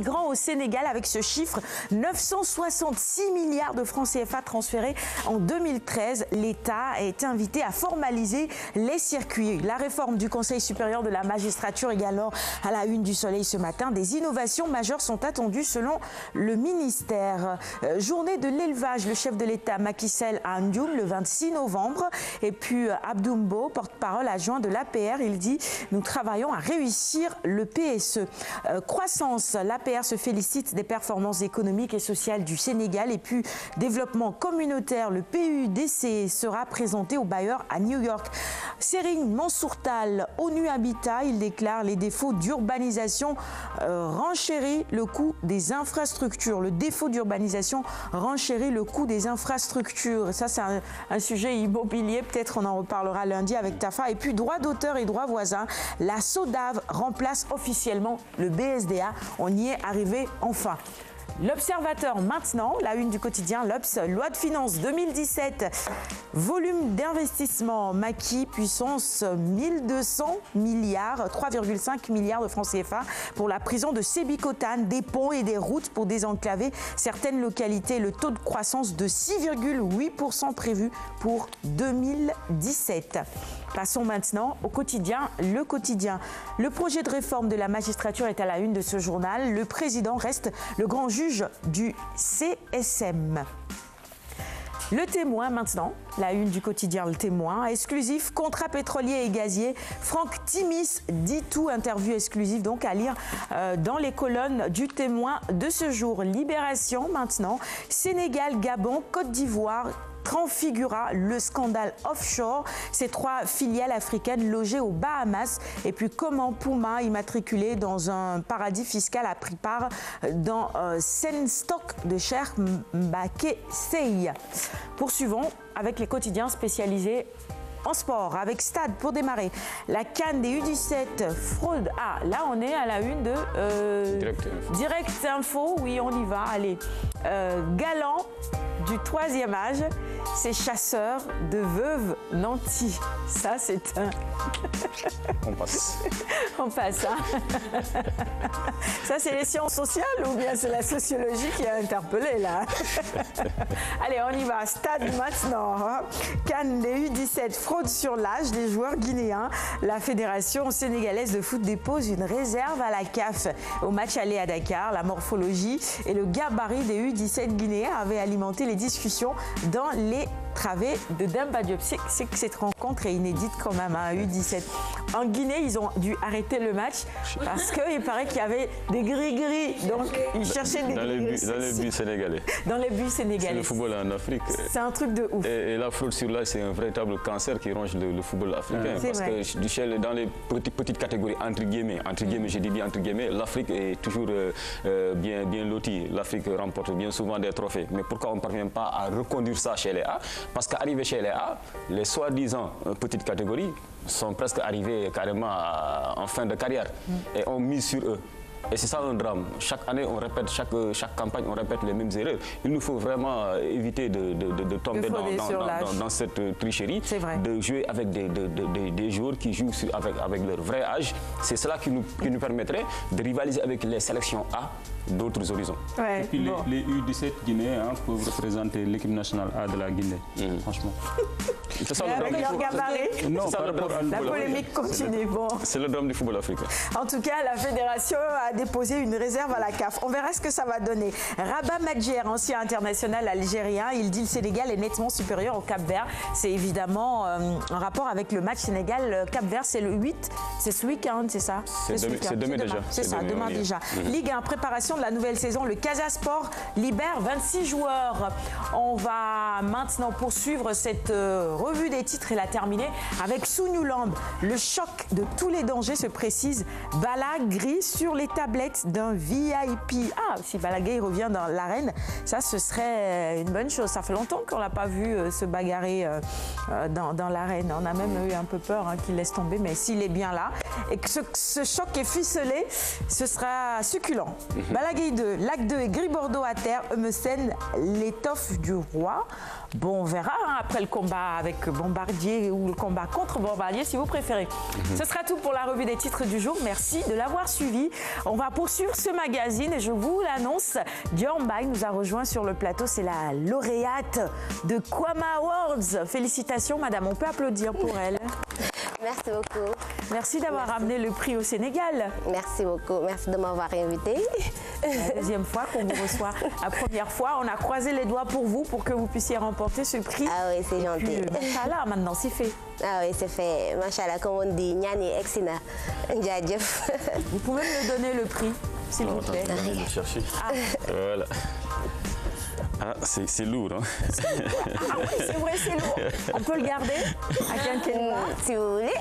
Grand au Sénégal avec ce chiffre 966 milliards de francs CFA transférés en 2013. L'État est invité à formaliser les circuits. La réforme du Conseil supérieur de la magistrature également à la une du Soleil ce matin. Des innovations majeures sont attendues selon le ministère. Euh, journée de l'élevage, le chef de l'État Macky Sall à Ndioum le 26 novembre. Et puis Abdoumbo, porte-parole adjoint de l'APR, il dit nous travaillons à réussir le PSE. Euh, croissance, la se félicite des performances économiques et sociales du Sénégal. Et puis, développement communautaire, le PUDC sera présenté aux bailleurs à New York. Sérine Mansourtal, ONU Habitat, il déclare les défauts d'urbanisation euh, renchérit le coût des infrastructures. Le défaut d'urbanisation renchérit le coût des infrastructures. Ça, c'est un, un, sujet immobilier. Peut-être on en reparlera lundi avec Tafa. Et puis, droit d'auteur et droit voisin, la SODAV remplace officiellement le BSDA. On y est arrivé enfin. L'Observateur maintenant, la une du quotidien, l'Obs, loi de finances 2017, volume d'investissement maquis, puissance 1200 milliards, 3,5 milliards de francs CFA pour la prison de Sébicotane, des ponts et des routes pour désenclaver certaines localités. Le taux de croissance de 6,8% prévu pour 2017. Passons maintenant au quotidien, le quotidien. Le projet de réforme de la magistrature est à la une de ce journal. Le président reste le grand juge du CSM. Le témoin maintenant, la une du quotidien Le Témoin, exclusif, contrat pétrolier et gazier. Franck Timis dit tout, interview exclusive donc à lire euh, dans les colonnes du témoin de ce jour. Libération maintenant, Sénégal, Gabon, Côte d'Ivoire, transfigura le scandale offshore. Ces trois filiales africaines logées aux Bahamas. Et puis comment Puma, immatriculé dans un paradis fiscal, a pris part dans euh, Senstock de Cher Mbake Sey. Poursuivons avec les quotidiens spécialisés en sport avec Stade pour démarrer. La canne des U17 fraude. Ah, là on est à la une de euh, direct, info. Oui, on y va. Allez. Euh, galant du troisième âge ces chasseurs de veuves nantis. Ça, c'est un. On passe. On passe, hein Ça, c'est les sciences sociales ou bien c'est la sociologie qui a interpellé, là? Allez, on y va. Stade maintenant. Hein. Cannes, les U17, fraude sur l'âge des joueurs guinéens. La Fédération sénégalaise de foot dépose une réserve à la CAF. Au match aller à Dakar, la morphologie et le gabarit des U17 guinéens avaient alimenté les discussions dans les travées de Demba Diop. C'est que cette rencontre est inédite quand même à U17. En Guinée, ils ont dû arrêter le match parce qu'il paraît qu'il y avait des gris-gris. Donc, ils cherchaient des gris-gris. Dans les buts sénégalais. Dans les buts sénégalais. le football en Afrique. C'est un truc de ouf. Et, la fraude sur l'âge, c'est un véritable cancer qui ronge le, football africain. parce que dans les petites, petites catégories, entre guillemets, entre guillemets, j'ai dit entre guillemets, l'Afrique est toujours euh, euh, bien, bien lotie. L'Afrique remporte bien souvent des trophées. Mais pourquoi on ne parvient pas à reconduire ça chez les A? Parce qu'arrivé chez les A, les soi-disant euh, petites catégories sont presque carrément en fin de carrière et on mise sur eux. Et c'est ça un drame. Chaque année, on répète, chaque, chaque campagne, on répète les mêmes erreurs. Il nous faut vraiment euh, éviter de, tomber dans, cette euh, tricherie, de jouer avec des, des, joueurs qui jouent avec, avec leur vrai âge. C'est cela qui nous, qui nous permettrait de rivaliser avec les sélections A d'autres horizons. Et puis les, U17 guinéens hein, peuvent représenter l'équipe nationale A de la Guinée, mmh. franchement. C'est ça le drame La polémique continue. Bon. C'est le drame du football africain. En tout cas, la fédération a déposé une réserve à la CAF. On verra ce que ça va donner. Rabat Madjer, ancien international algérien, il dit le Sénégal est nettement supérieur au Cap-Vert. C'est évidemment euh, un rapport avec le match Sénégal-Cap-Vert. C'est le 8, c'est ce week-end, c'est ça? C'est demain, déjà. C'est ça, demain, déjà. Mmh. Ligue 1, préparation de la nouvelle saison. Le Casasport libère 26 joueurs. On va maintenant poursuivre cette euh, revue des titres et la terminer avec Sounouland. Le choc de tous les dangers se précise. Balagri sur les tablettes d'un VIP. Ah, si Balagri revient dans l'arène, ça ce serait une bonne chose. Ça fait longtemps qu'on l'a pas vu euh, se bagarrer euh, dans, dans l'arène. On a même eu un peu peur hein, qu'il laisse tomber, mais s'il est bien là, et que ce, choc est ficelé, ce sera succulent. Mhm. Balaguer 2, Lac 2 et Gris Bordeaux à terre, Eumesen, l'étoffe du roi. Bon, on verra hein, après le combat avec Bombardier ou le combat contre Bombardier si vous préférez. Mhm. Ce sera tout pour la revue des titres du jour. Merci de l'avoir suivi. On va poursuivre ce magazine et je vous l'annonce. Dior nous a rejoint sur le plateau. C'est la lauréate de Kwama Awards. Félicitations, madame. On peut applaudir pour elle. Merci beaucoup. Merci d'avoir ramené le prix au Sénégal. Merci beaucoup. Merci de m'avoir invité. La deuxième fois qu'on vous reçoit. La première fois, on a croisé les doigts pour vous pour que vous puissiez remporter ce prix. Ah oui, c'est gentil. Machallah, maintenant, c'est fait. Ah oui, c'est fait. Machallah, comme on dit, Nyani Exina. Vous pouvez me donner le prix, s'il vous plaît. Je vais le chercher. Ah. Voilà. Ah, c'est lourd. Hein? Ah oui, c'est vrai, c'est lourd. On peut le garder à Quinquennat Si vous voulez.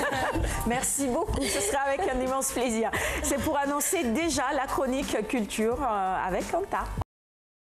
Merci beaucoup, ce sera avec un immense plaisir. C'est pour annoncer déjà la chronique culture euh, avec Kanta.